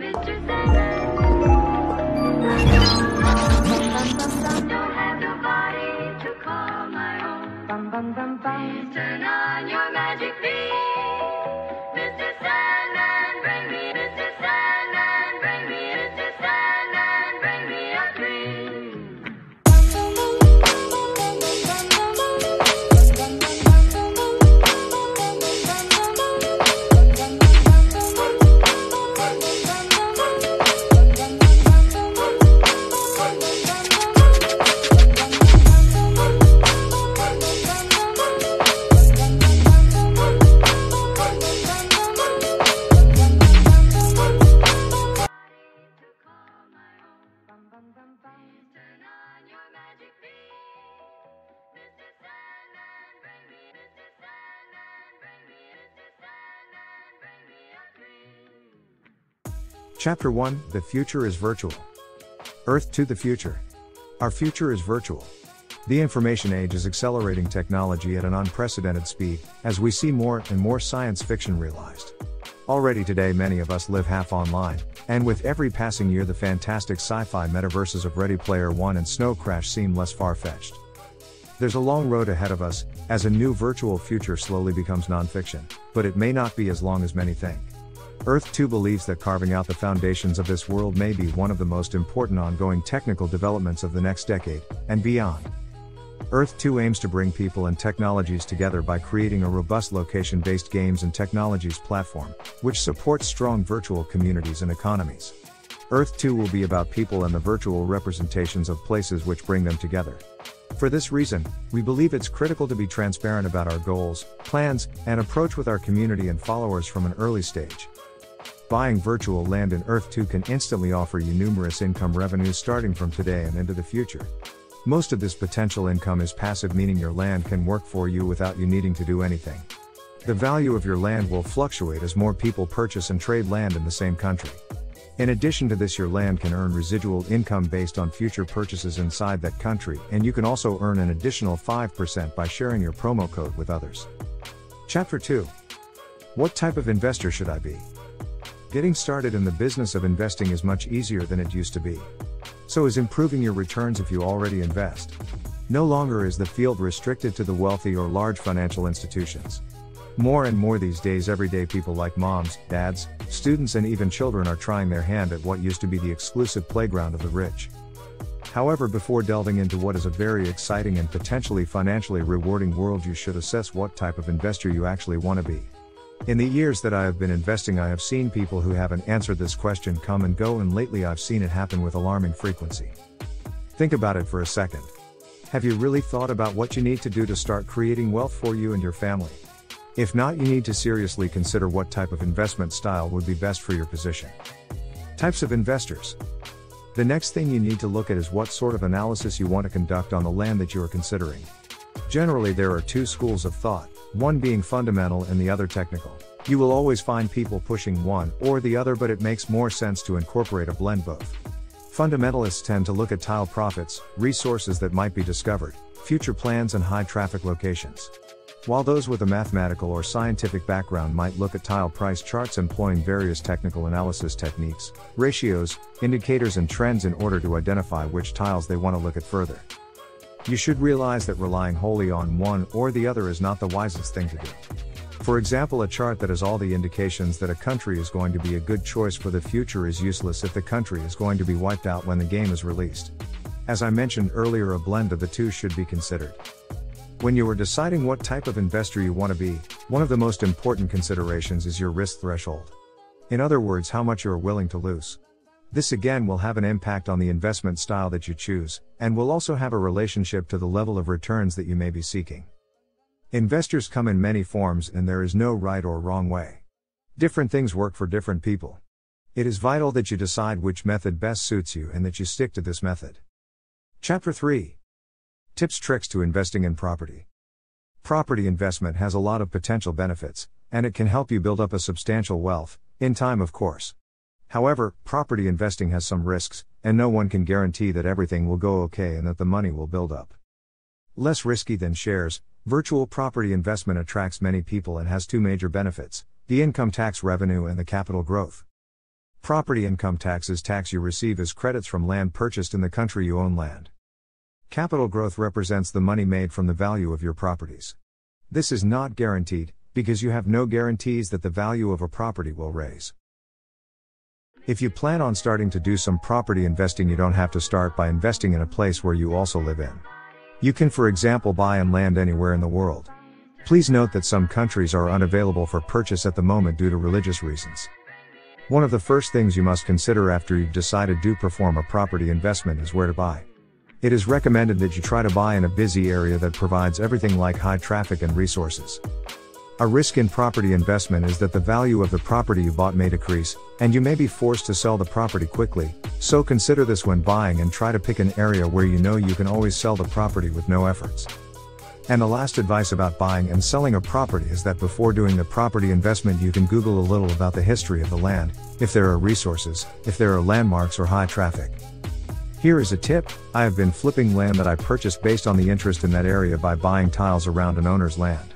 Mr. Sandman. Chapter 1 The Future is Virtual. Earth to the Future. Our future is virtual. The information age is accelerating technology at an unprecedented speed, as we see more and more science fiction realized. Already today, many of us live half online, and with every passing year, the fantastic sci fi metaverses of Ready Player One and Snow Crash seem less far fetched. There's a long road ahead of us, as a new virtual future slowly becomes nonfiction, but it may not be as long as many think. Earth 2 believes that carving out the foundations of this world may be one of the most important ongoing technical developments of the next decade, and beyond. Earth 2 aims to bring people and technologies together by creating a robust location based games and technologies platform, which supports strong virtual communities and economies. Earth 2 will be about people and the virtual representations of places which bring them together. For this reason, we believe it's critical to be transparent about our goals, plans, and approach with our community and followers from an early stage. Buying virtual land in Earth 2 can instantly offer you numerous income revenues starting from today and into the future. Most of this potential income is passive, meaning your land can work for you without you needing to do anything. The value of your land will fluctuate as more people purchase and trade land in the same country. In addition to this, your land can earn residual income based on future purchases inside that country, and you can also earn an additional 5% by sharing your promo code with others. Chapter 2 What type of investor should I be? Getting started in the business of investing is much easier than it used to be. So is improving your returns if you already invest. No longer is the field restricted to the wealthy or large financial institutions. More and more these days, everyday people like moms, dads, students, and even children are trying their hand at what used to be the exclusive playground of the rich. However, before delving into what is a very exciting and potentially financially rewarding world, you should assess what type of investor you actually want to be. In the years that I have been investing, I have seen people who haven't answered this question come and go, and lately I've seen it happen with alarming frequency. Think about it for a second. Have you really thought about what you need to do to start creating wealth for you and your family? If not, you need to seriously consider what type of investment style would be best for your position. Types of investors. The next thing you need to look at is what sort of analysis you want to conduct on the land that you are considering. Generally, there are two schools of thought, one being fundamental and the other technical. You will always find people pushing one or the other, but it makes more sense to incorporate a blend both. Fundamentalists tend to look at tile profits, resources that might be discovered, future plans, and high traffic locations. While those with a mathematical or scientific background might look at tile price charts employing various technical analysis techniques, ratios, indicators, and trends in order to identify which tiles they want to look at further. You should realize that relying wholly on one or the other is not the wisest thing to do. For example, a chart that has all the indications that a country is going to be a good choice for the future is useless if the country is going to be wiped out when the game is released. As I mentioned earlier, a blend of the two should be considered. When you are deciding what type of investor you want to be, one of the most important considerations is your risk threshold. In other words, how much you are willing to lose. This again will have an impact on the investment style that you choose, and will also have a relationship to the level of returns that you may be seeking. Investors come in many forms and there is no right or wrong way. Different things work for different people. It is vital that you decide which method best suits you and that you stick to this method. Chapter 3 Tips Tricks to Investing in Property. Property investment has a lot of potential benefits, and it can help you build up a substantial wealth, in time, of course. However, property investing has some risks, and no one can guarantee that everything will go okay and that the money will build up. Less risky than shares, virtual property investment attracts many people and has two major benefits the income tax revenue and the capital growth. Property income tax is tax you receive as credits from land purchased in the country you own land. Capital growth represents the money made from the value of your properties. This is not guaranteed, because you have no guarantees that the value of a property will raise. If you plan on starting to do some property investing, you don't have to start by investing in a place where you also live in. You can, for example, buy and land anywhere in the world. Please note that some countries are unavailable for purchase at the moment due to religious reasons. One of the first things you must consider after you've decided to perform a property investment is where to buy. It is recommended that you try to buy in a busy area that provides everything like high traffic and resources. A risk in property investment is that the value of the property you bought may decrease, and you may be forced to sell the property quickly, so consider this when buying and try to pick an area where you know you can always sell the property with no efforts. And the last advice about buying and selling a property is that before doing the property investment, you can Google a little about the history of the land, if there are resources, if there are landmarks or high traffic. Here is a tip I have been flipping land that I purchased based on the interest in that area by buying tiles around an owner's land.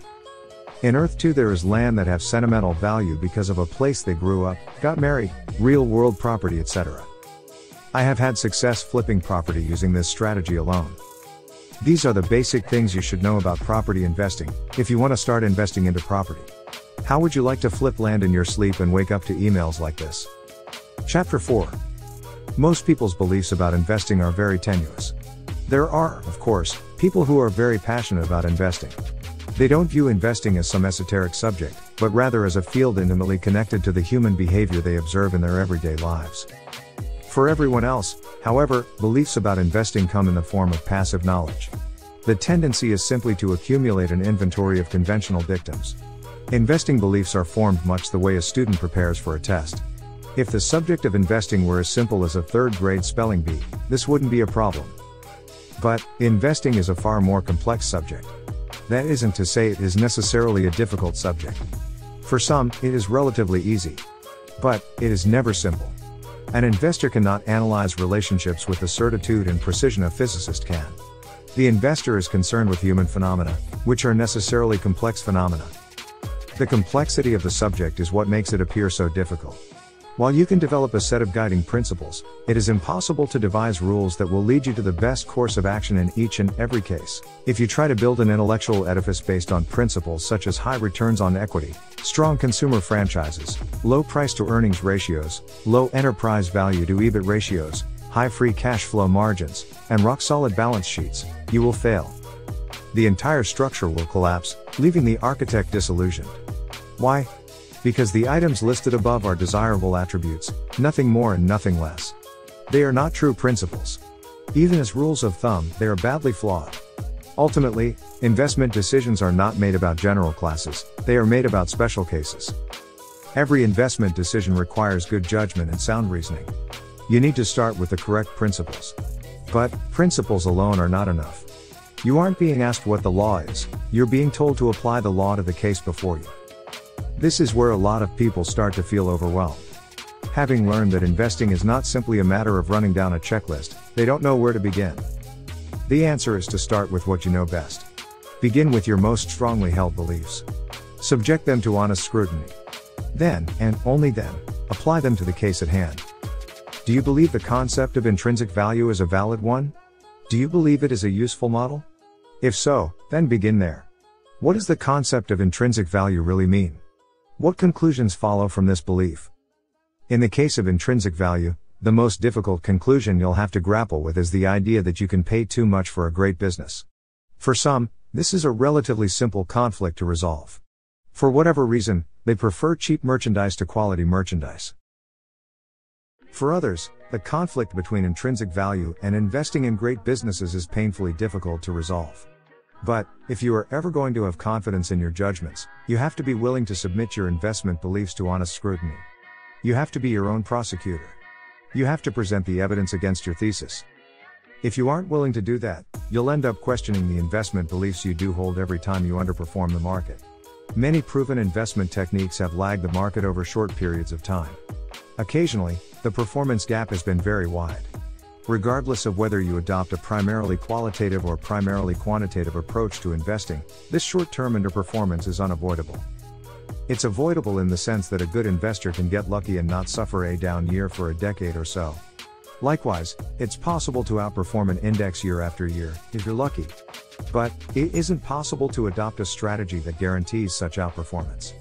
In Earth 2, there is land that have sentimental value because of a place they grew up, got married, real world property, etc. I have had success flipping property using this strategy alone. These are the basic things you should know about property investing if you want to start investing into property. How would you like to flip land in your sleep and wake up to emails like this? Chapter 4 Most people's beliefs about investing are very tenuous. There are, of course, people who are very passionate about investing. They don't view investing as some esoteric subject, but rather as a field intimately connected to the human behavior they observe in their everyday lives. For everyone else, however, beliefs about investing come in the form of passive knowledge. The tendency is simply to accumulate an inventory of conventional dictums. Investing beliefs are formed much the way a student prepares for a test. If the subject of investing were as simple as a third grade spelling bee, this wouldn't be a problem. But, investing is a far more complex subject. That isn't to say it is necessarily a difficult subject. For some, it is relatively easy. But, it is never simple. An investor cannot analyze relationships with the certitude and precision a physicist can. The investor is concerned with human phenomena, which are necessarily complex phenomena. The complexity of the subject is what makes it appear so difficult. While you can develop a set of guiding principles, it is impossible to devise rules that will lead you to the best course of action in each and every case. If you try to build an intellectual edifice based on principles such as high returns on equity, strong consumer franchises, low price to earnings ratios, low enterprise value to EBIT ratios, high free cash flow margins, and rock solid balance sheets, you will fail. The entire structure will collapse, leaving the architect disillusioned. Why? Because the items listed above are desirable attributes, nothing more and nothing less. They are not true principles. Even as rules of thumb, they are badly flawed. Ultimately, investment decisions are not made about general classes, they are made about special cases. Every investment decision requires good judgment and sound reasoning. You need to start with the correct principles. But, principles alone are not enough. You aren't being asked what the law is, you're being told to apply the law to the case before you. This is where a lot of people start to feel overwhelmed. Having learned that investing is not simply a matter of running down a checklist, they don't know where to begin. The answer is to start with what you know best. Begin with your most strongly held beliefs. Subject them to honest scrutiny. Then, and only then, apply them to the case at hand. Do you believe the concept of intrinsic value is a valid one? Do you believe it is a useful model? If so, then begin there. What does the concept of intrinsic value really mean? What conclusions follow from this belief? In the case of intrinsic value, the most difficult conclusion you'll have to grapple with is the idea that you can pay too much for a great business. For some, this is a relatively simple conflict to resolve. For whatever reason, they prefer cheap merchandise to quality merchandise. For others, the conflict between intrinsic value and investing in great businesses is painfully difficult to resolve. But, if you are ever going to have confidence in your judgments, you have to be willing to submit your investment beliefs to honest scrutiny. You have to be your own prosecutor. You have to present the evidence against your thesis. If you aren't willing to do that, you'll end up questioning the investment beliefs you do hold every time you underperform the market. Many proven investment techniques have lagged the market over short periods of time. Occasionally, the performance gap has been very wide. Regardless of whether you adopt a primarily qualitative or primarily quantitative approach to investing, this short term underperformance is unavoidable. It's avoidable in the sense that a good investor can get lucky and not suffer a down year for a decade or so. Likewise, it's possible to outperform an index year after year, if you're lucky. But, it isn't possible to adopt a strategy that guarantees such outperformance.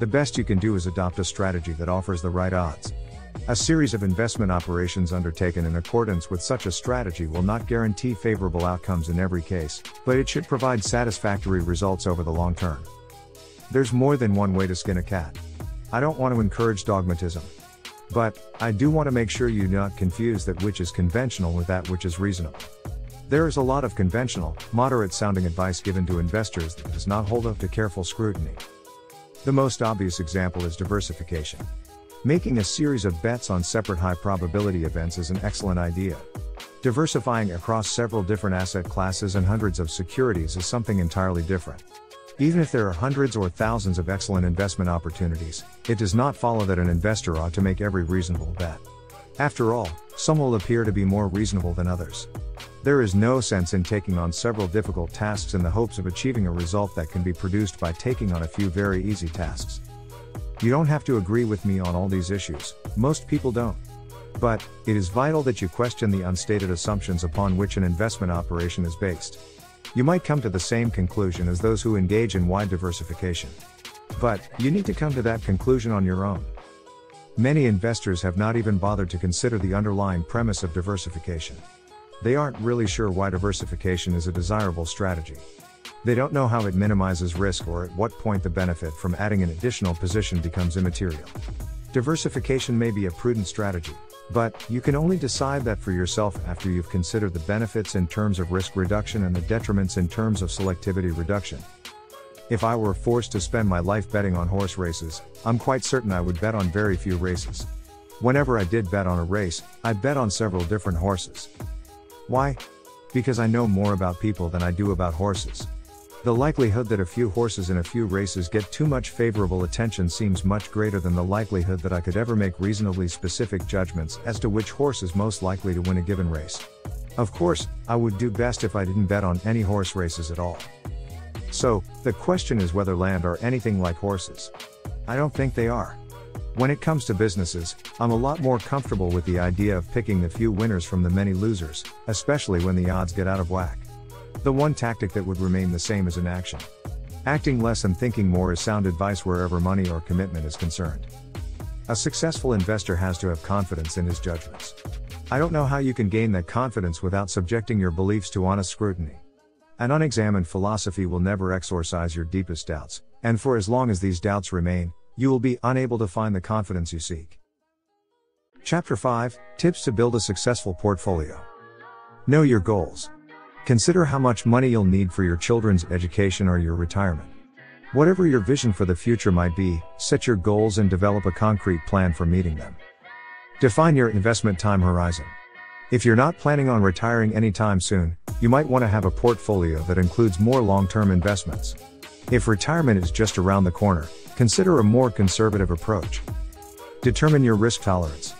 The best you can do is adopt a strategy that offers the right odds. A series of investment operations undertaken in accordance with such a strategy will not guarantee favorable outcomes in every case, but it should provide satisfactory results over the long term. There's more than one way to skin a cat. I don't want to encourage dogmatism. But, I do want to make sure you not confuse that which is conventional with that which is reasonable. There is a lot of conventional, moderate sounding advice given to investors that does not hold up to careful scrutiny. The most obvious example is diversification. Making a series of bets on separate high probability events is an excellent idea. Diversifying across several different asset classes and hundreds of securities is something entirely different. Even if there are hundreds or thousands of excellent investment opportunities, it does not follow that an investor ought to make every reasonable bet. After all, some will appear to be more reasonable than others. There is no sense in taking on several difficult tasks in the hopes of achieving a result that can be produced by taking on a few very easy tasks. You don't have to agree with me on all these issues, most people don't. But, it is vital that you question the unstated assumptions upon which an investment operation is based. You might come to the same conclusion as those who engage in wide diversification. But, you need to come to that conclusion on your own. Many investors have not even bothered to consider the underlying premise of diversification. They aren't really sure why diversification is a desirable strategy. They don't know how it minimizes risk or at what point the benefit from adding an additional position becomes immaterial. Diversification may be a prudent strategy, but, you can only decide that for yourself after you've considered the benefits in terms of risk reduction and the detriments in terms of selectivity reduction. If I were forced to spend my life betting on horse races, I'm quite certain I would bet on very few races. Whenever I did bet on a race, I bet on several different horses. Why? Because I know more about people than I do about horses. The likelihood that a few horses in a few races get too much favorable attention seems much greater than the likelihood that I could ever make reasonably specific judgments as to which horse is most likely to win a given race. Of course, I would do best if I didn't bet on any horse races at all. So, the question is whether land are anything like horses. I don't think they are. When it comes to businesses, I'm a lot more comfortable with the idea of picking the few winners from the many losers, especially when the odds get out of whack. The one tactic that would remain the same is inaction. Acting less and thinking more is sound advice wherever money or commitment is concerned. A successful investor has to have confidence in his judgments. I don't know how you can gain that confidence without subjecting your beliefs to honest scrutiny. An unexamined philosophy will never exorcise your deepest doubts, and for as long as these doubts remain, you will be unable to find the confidence you seek. Chapter 5 Tips to Build a Successful Portfolio. Know your goals. Consider how much money you'll need for your children's education or your retirement. Whatever your vision for the future might be, set your goals and develop a concrete plan for meeting them. Define your investment time horizon. If you're not planning on retiring anytime soon, you might want to have a portfolio that includes more long term investments. If retirement is just around the corner, consider a more conservative approach. Determine your risk tolerance.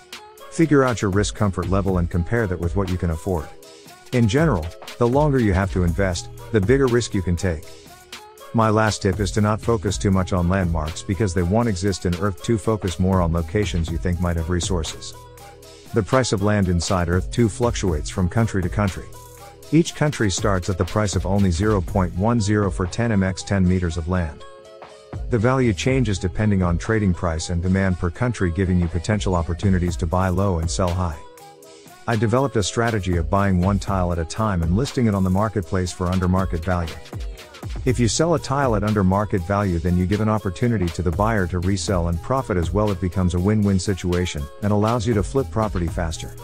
Figure out your risk comfort level and compare that with what you can afford. In general, the longer you have to invest, the bigger risk you can take. My last tip is to not focus too much on landmarks because they won't exist in Earth 2 focus more on locations you think might have resources. The price of land inside Earth 2 fluctuates from country to country. Each country starts at the price of only 0.10 for 10 mx 10 meters of land. The value changes depending on trading price and demand per country giving you potential opportunities to buy low and sell high. I developed a strategy of buying one tile at a time and listing it on the marketplace for under market value. If you sell a tile at under market value, then you give an opportunity to the buyer to resell and profit as well. It becomes a win win situation and allows you to flip property faster.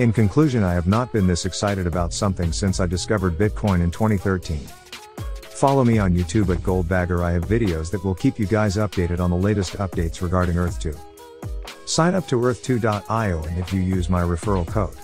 In conclusion, I have not been this excited about something since I discovered Bitcoin in 2013. Follow me on YouTube at Goldbagger. I have videos that will keep you guys updated on the latest updates regarding Earth 2. Sign up to earth2.io and if you use my referral code